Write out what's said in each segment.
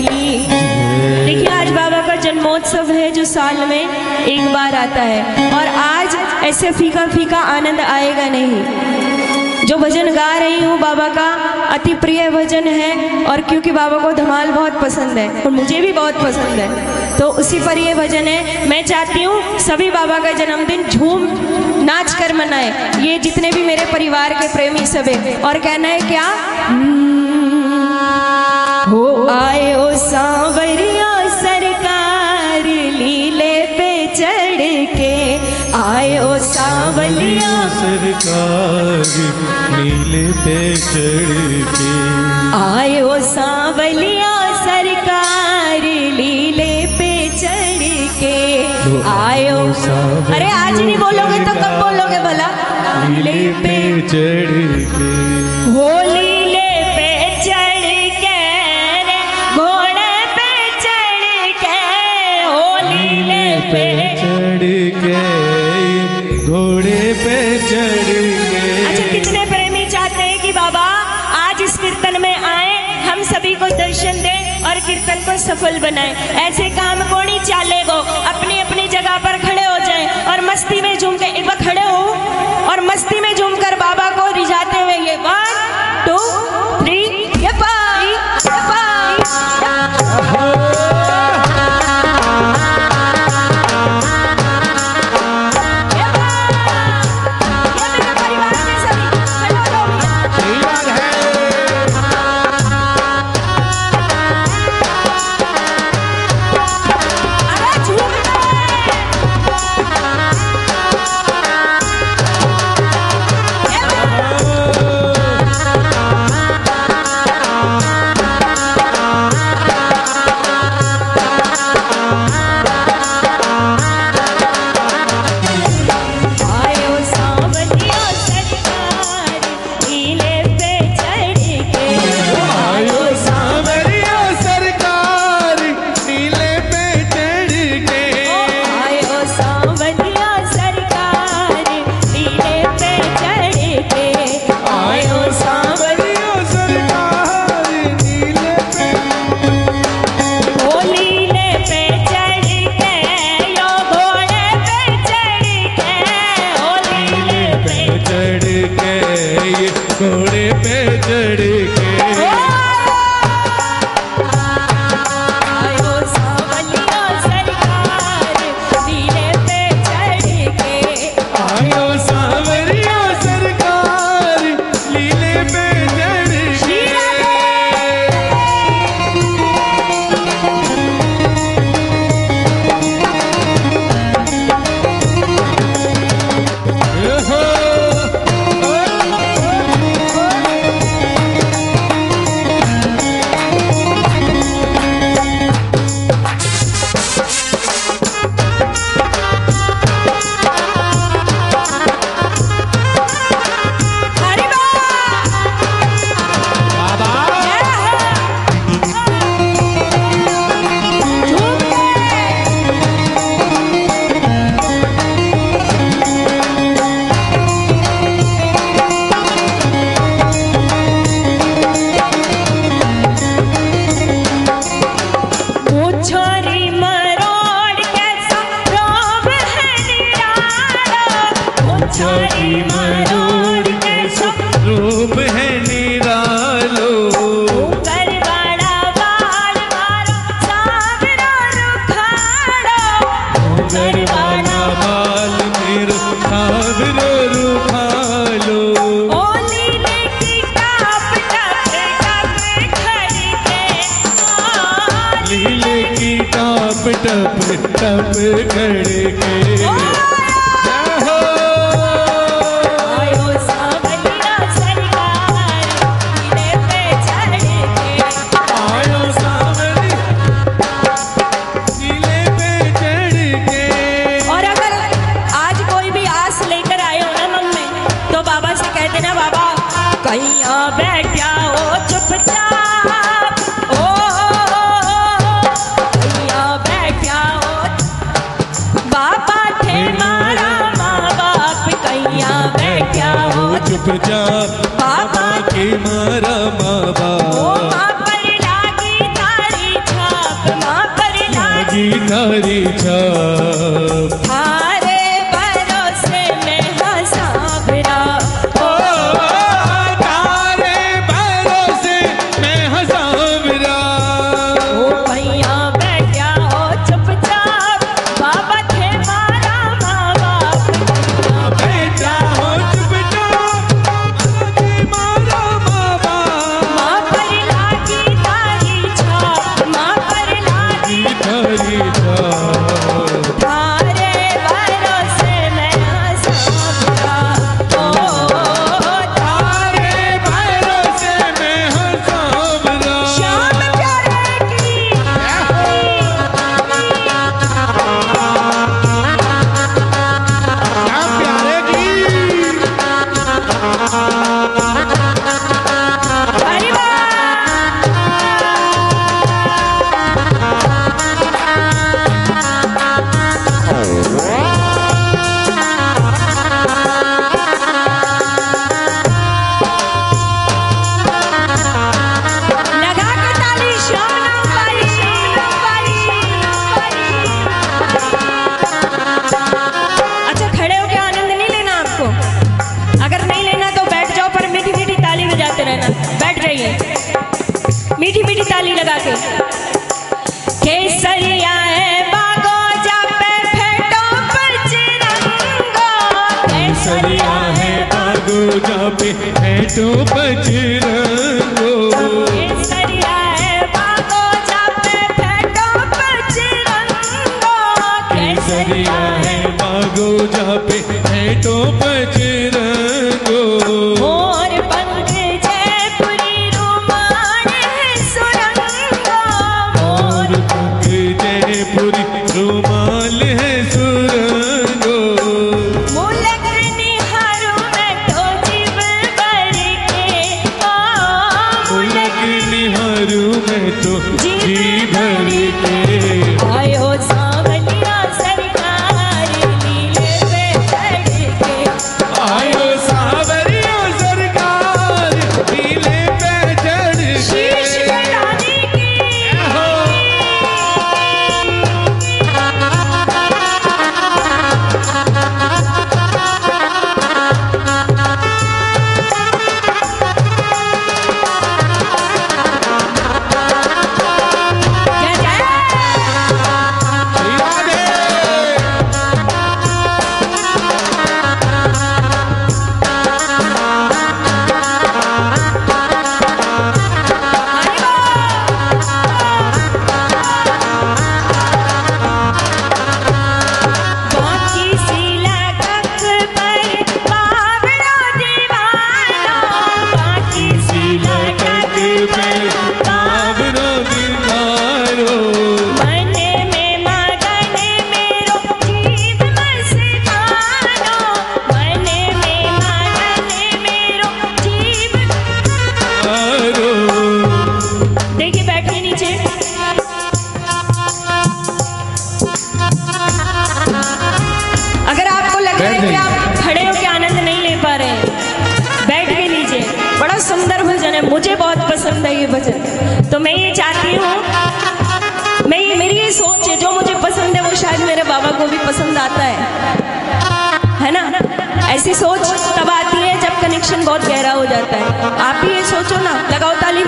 की। देखिए, आज बाबा का जन्मोत्सव है जो साल में एक बार आता है। और आज ऐसे फीका फीका आनंद आएगा नहीं। जो भजन गा रही हूँ, बाबा का अति प्रिय भजन है। और क्योंकि बाबा को धमाल बहुत पसंद है और मुझे भी बहुत पसंद है तो उसी पर ये भजन है। मैं चाहती हूँ सभी बाबा का जन्मदिन झूम नाच कर मनाए। ये जितने भी मेरे परिवार के प्रेमी सब है। और कहना है, क्या? सरकार नीले पे चढ़ के आयो सांवलिया सरकार लीले पे चढ़ के आयो अरे आज नहीं बोलोगे तो कब बोलोगे भला? नीले पे चढ़ के। हो अच्छा कितने प्रेमी चाहते हैं कि बाबा आज इस कीर्तन में आए हम सभी को दर्शन दें और कीर्तन को सफल बनाए। ऐसे काम को नहीं चाले गो अपनी अपनी जगह पर खड़े हो जाएँ और मस्ती में झूम के एक बार खड़े हो और मस्ती में झूम कर बाबा को रिझाते टाप टाप टाप खड़ी के। सरिया है बागो जापे है तो बजरंगो सरिया है बागो जापे है तो बजरंगो मुझे बहुत पसंद है ये भजन। तो मैं ये चाहती हूँ, मैं ये, मेरी ये सोच है, जो मुझे पसंद है वो शायद मेरे बाबा को भी पसंद आता है। है ना? ऐसी सोच तब आती है जब कनेक्शन बहुत गहरा हो जाता है। आप ही ये सोचो ना, लगाओ ताली।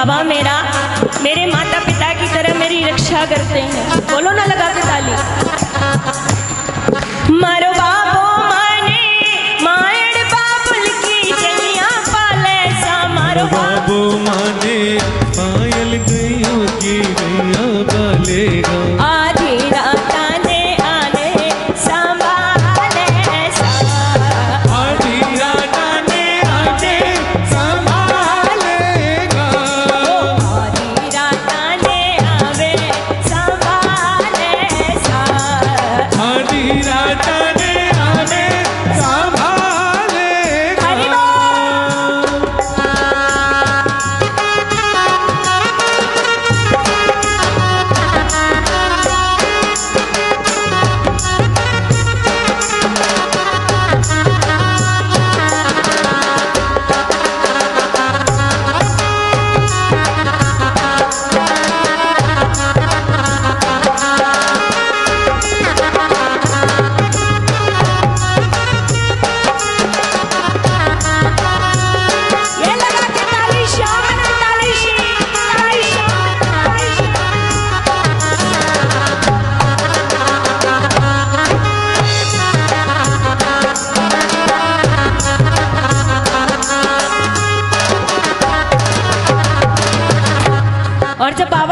बाबा मेरा, मेरे माता पिता की तरह मेरी रक्षा करते हैं। बोलो ना लगा के ताली। मारो marcha para